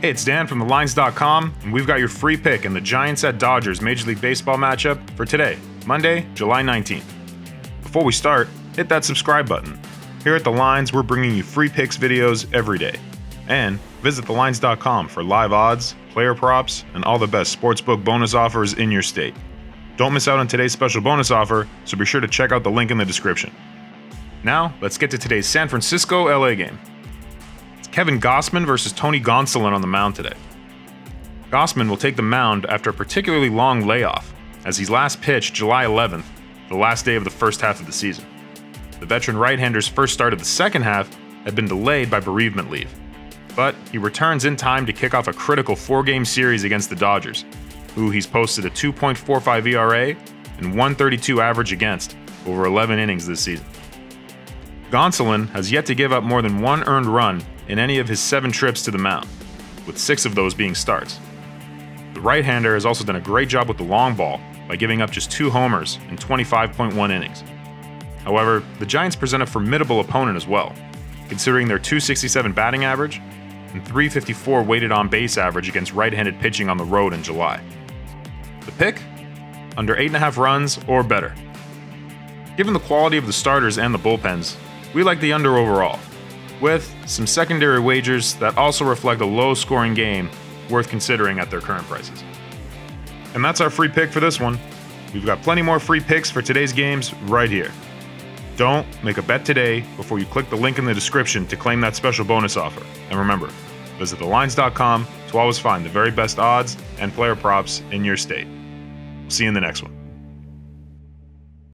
Hey, it's Dan from thelines.com, and we've got your free pick in the Giants at Dodgers Major League Baseball matchup for today, Monday, July 19th. Before we start, hit that subscribe button. Here at The Lines, we're bringing you free picks videos every day. And visit thelines.com for live odds, player props, and all the best sportsbook bonus offers in your state. Don't miss out on today's special bonus offer, so be sure to check out the link in the description. Now, let's get to today's San Francisco LA game. Kevin Gausman versus Tony Gonsolin on the mound today. Gausman will take the mound after a particularly long layoff, as he's last pitched July 11th, the last day of the first half of the season. The veteran right hander's first start of the second half had been delayed by bereavement leave, but he returns in time to kick off a critical four game series against the Dodgers, who he's posted a 2.45 ERA and 132 average against over 11 innings this season. Gonsolin has yet to give up more than one earned run in any of his seven trips to the mound, with six of those being starts. The right hander has also done a great job with the long ball by giving up just two homers in 25.1 innings. However, the Giants present a formidable opponent as well, considering their 267 batting average and 354 weighted on base average against right handed pitching on the road in July. The pick? Under 8.5 runs or better. Given the quality of the starters and the bullpens, we like the under overall, with some secondary wagers that also reflect a low scoring game worth considering at their current prices. And that's our free pick for this one. We've got plenty more free picks for today's games right here. Don't make a bet today before you click the link in the description to claim that special bonus offer. And remember, visit thelines.com to always find the very best odds and player props in your state. See you in the next one.